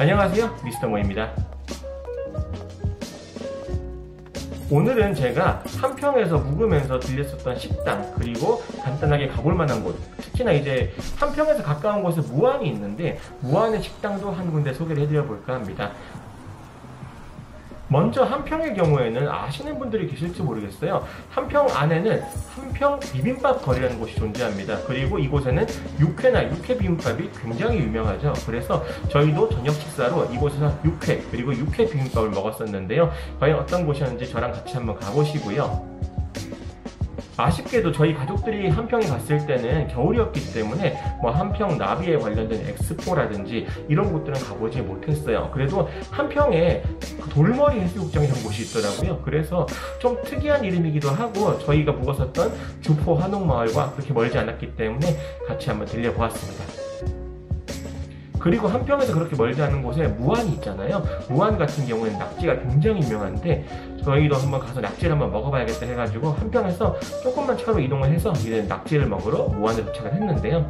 안녕하세요 미스터 모입니다. 오늘은 제가 한평에서 묵으면서 들렸었던 식당 그리고 간단하게 가볼 만한 곳 특히나 이제 한평에서 가까운 곳에 무안이 있는데 무안의 식당도 한 군데 소개를 해드려 볼까 합니다 먼저 한평의 경우에는 아시는 분들이 계실지 모르겠어요. 한평 안에는 한평 비빔밥 거리라는 곳이 존재합니다. 그리고 이곳에는 육회나 육회 비빔밥이 굉장히 유명하죠. 그래서 저희도 저녁 식사로 이곳에서 육회 그리고 육회 비빔밥을 먹었었는데요. 과연 어떤 곳이었는지 저랑 같이 한번 가보시고요. 아쉽게도 저희 가족들이 한평에 갔을 때는 겨울이었기 때문에 뭐 한평 나비에 관련된 엑스포라든지 이런 곳들은 가보지 못했어요. 그래도 한평에 그 돌머리 해수욕장이라는 곳이 있더라고요. 그래서 좀 특이한 이름이기도 하고 저희가 묵었었던 주포 한옥마을과 그렇게 멀지 않았기 때문에 같이 한번 들려보았습니다. 그리고 한평에서 그렇게 멀지 않은 곳에 무안이 있잖아요. 무안 같은 경우에는 낙지가 굉장히 유명한데 저희도 한번 가서 낙지를 한번 먹어봐야겠다 해가지고 한평에서 조금만 차로 이동을 해서 이제 낙지를 먹으러 무안에 도착을 했는데요.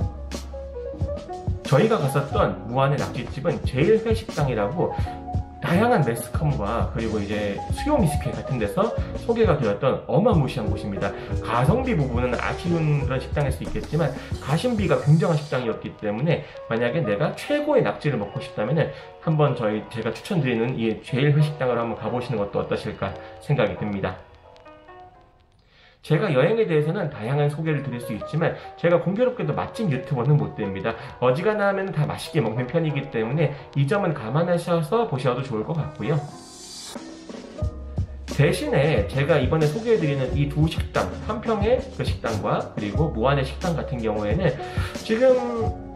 저희가 갔었던 무안의 낙지집은 제일 회 식당이라고 다양한 매스컴과 그리고 이제 수요 미스케 같은 데서 소개가 되었던 어마무시한 곳입니다. 가성비 부분은 아쉬운 그런 식당일 수 있겠지만 가심비가 굉장한 식당이었기 때문에 만약에 내가 최고의 낙지를 먹고 싶다면 한번 저희 제가 추천드리는 이 제일 회식당을 한번 가보시는 것도 어떠실까 생각이 듭니다. 제가 여행에 대해서는 다양한 소개를 드릴 수 있지만 제가 공교롭게도 맛집 유튜버는 못 됩니다. 어지간하면 다 맛있게 먹는 편이기 때문에 이 점은 감안하셔서 보셔도 좋을 것 같고요. 대신에 제가 이번에 소개해드리는 이 두 식당, 함평의 그 식당과 그리고 무안의 식당 같은 경우에는 지금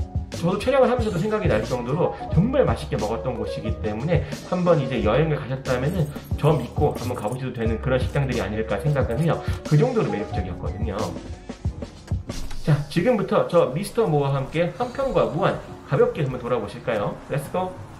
저도 촬영을 하면서도 생각이 날 정도로 정말 맛있게 먹었던 곳이기 때문에 한번 이제 여행을 가셨다면은 저 믿고 한번 가보셔도 되는 그런 식당들이 아닐까 생각은 해요. 그 정도로 매력적이었거든요. 자, 지금부터 저 미스터 모와 함께 함평과 무안 가볍게 한번 돌아보실까요? Let's go!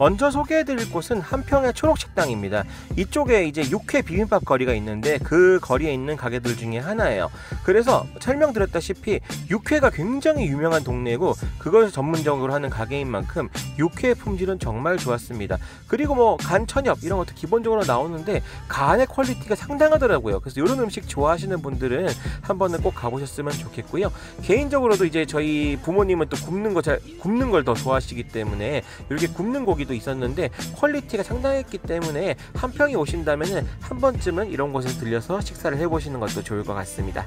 먼저 소개해드릴 곳은 함평의 초록식당입니다. 이쪽에 이제 육회 비빔밥 거리가 있는데 그 거리에 있는 가게들 중에 하나예요. 그래서 설명드렸다시피 육회가 굉장히 유명한 동네고 그것을 전문적으로 하는 가게인 만큼 육회 품질은 정말 좋았습니다. 그리고 뭐 간 천엽 이런 것도 기본적으로 나오는데 간의 quality가 상당하더라고요. 그래서 이런 음식 좋아하시는 분들은 한 번은 꼭 가보셨으면 좋겠고요. 개인적으로도 이제 저희 부모님은 또 굽는 거 잘 굽는 걸 더 좋아하시기 때문에 이렇게 굽는 고기 경우도 있었는데 quality가 상당했기 때문에 함평에 오신다면 한 번쯤은 이런 곳에 들려서 식사를 해보시는 것도 좋을 것 같습니다.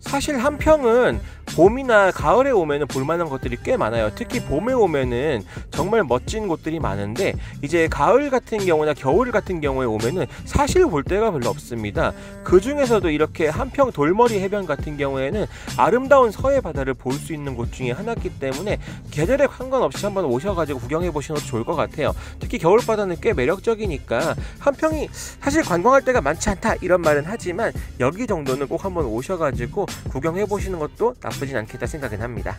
사실 함평은 봄이나 가을에 오면은 볼만한 것들이 꽤 많아요. 특히 봄에 오면은 정말 멋진 곳들이 많은데 이제 가을 같은 경우나 겨울 같은 경우에 오면은 사실 볼 데가 별로 없습니다. 그 중에서도 이렇게 한평 돌머리 해변 같은 경우에는 아름다운 서해 바다를 볼 수 있는 곳 중에 하나이기 때문에 계절에 상관없이 한번 오셔가지고 구경해 보시는 것도 좋을 것 같아요. 특히 겨울 바다는 꽤 매력적이니까 한평이 사실 관광할 데가 많지 않다 이런 말은 하지만 여기 정도는 꼭 한번 오셔가지고 구경해 보시는 것도 나쁘지 나쁘진 않겠다 생각은 합니다.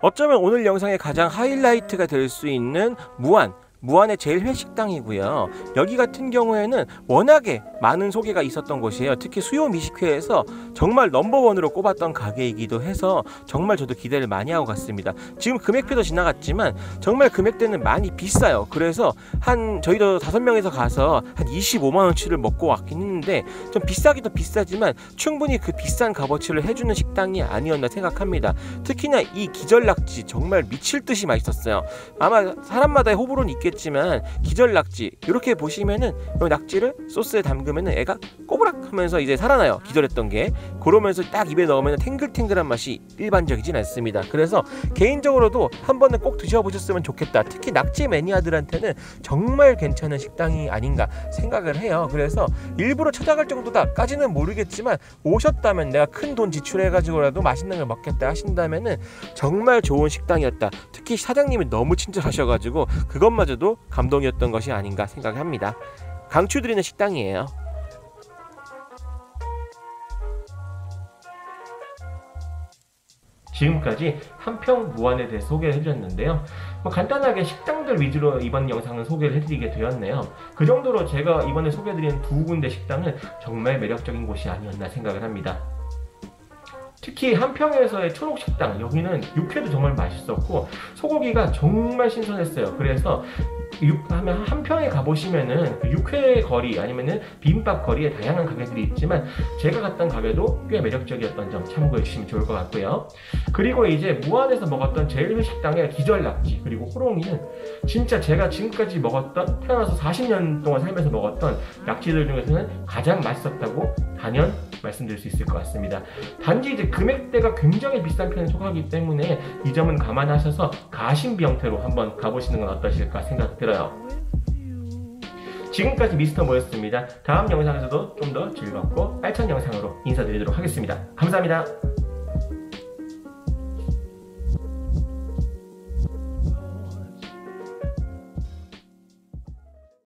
어쩌면 오늘 영상의 가장 하이라이트가 될 수 있는 무한 무안의 제일 회식당이고요. 여기 같은 경우에는 워낙에 많은 소개가 있었던 곳이에요. 특히 수요 미식회에서 정말 넘버원으로 꼽았던 가게이기도 해서 정말 저도 기대를 많이 하고 갔습니다. 지금 금액표도 지나갔지만 정말 금액대는 많이 비싸요. 그래서 한 저희도 다섯 명에서 가서 한 25만 원치를 먹고 왔긴 했는데 좀 비싸기도 비싸지만 충분히 그 비싼 값어치를 해주는 식당이 아니었나 생각합니다. 특히나 이 기절낙지 정말 미칠 듯이 맛있었어요. 아마 사람마다의 호불호는 있겠 보시겠지만 기절 낙지 이렇게 보시면은 이 낙지를 소스에 담그면은 애가 꼬부락 하면서 이제 살아나요. 기절했던 게. 그러면서 딱 입에 넣으면 탱글탱글한 맛이 일반적이진 않습니다. 그래서 개인적으로도 한 번은 꼭 드셔보셨으면 좋겠다. 특히 낙지 매니아들한테는 정말 괜찮은 식당이 아닌가 생각을 해요. 그래서 일부러 찾아갈 정도다까지는 모르겠지만 오셨다면 내가 큰 돈 지출해가지고라도 맛있는 걸 먹겠다 하신다면은 정말 좋은 식당이었다. 특히 사장님이 너무 친절하셔가지고 그것마저도 감동이었던 것이 아닌가 생각합니다 강추드리는 식당이에요 지금까지 한평 무안에 대해 소개를 해드렸는데요. 뭐 간단하게 식당들 위주로 이번 영상은 소개를 해드리게 되었네요. 그 정도로 제가 이번에 소개해드린 두 군데 식당은 정말 매력적인 곳이 아니었나 생각을 합니다. 특히 한평에서의 초록식당 여기는 육회도 정말 맛있었고 소고기가 정말 신선했어요. 그래서 육, 하면 한 평에 가보시면은 그 육회 거리 아니면은 비빔밥 거리에 다양한 가게들이 있지만 제가 갔던 가게도 꽤 매력적이었던 점 참고해 주시면 좋을 것 같고요. 그리고 이제 무안에서 먹었던 제일 식당의 기절낙지 그리고 호롱이는 진짜 제가 지금까지 먹었던 태어나서 40년 동안 살면서 먹었던 낙지들 중에서는 가장 맛있었다고 단연 말씀드릴 수 있을 것 같습니다. 단지 이제 금액대가 굉장히 비싼 편에 속하기 때문에 이 점은 감안하셔서 가심비 형태로 한번 가보시는 건 어떠실까 생각 들어요. 지금까지 미스터 모였습니다. 다음 영상에서도 좀 더 즐겁고 알찬 영상으로 인사드리도록 하겠습니다. 감사합니다.